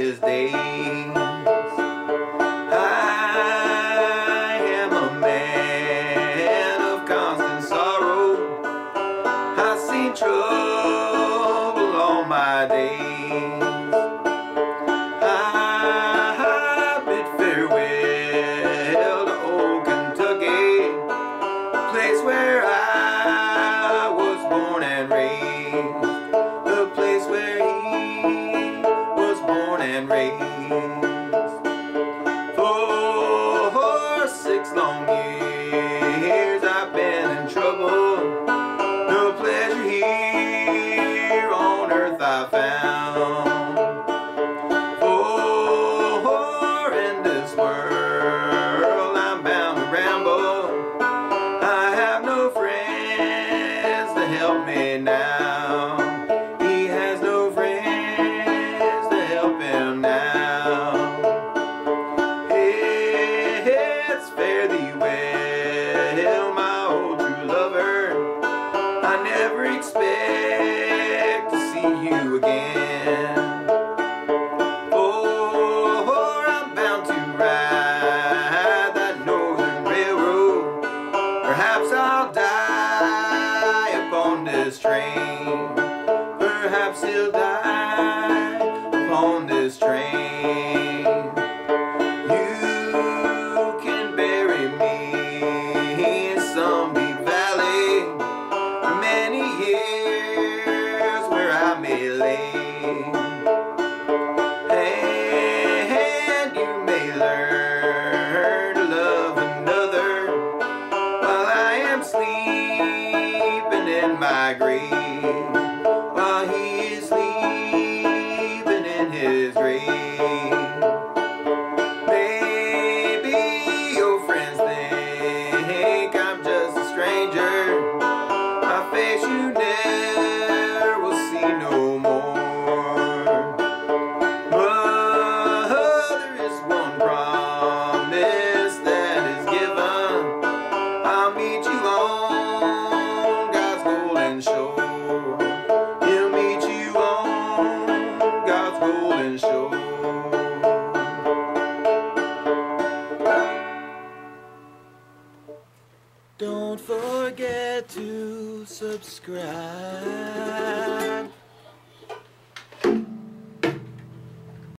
his days. I am a man of constant sorrow. I see trouble all my days. I bid farewell to old Kentucky, place where I fare thee well, my old true lover. I never expect to see you again. Oh, For I'm bound to ride that northern railroad. Perhaps I'll die upon this train. Perhaps he'll die in my grave. While he is sleeping in his grave. Shore. Don't forget to subscribe.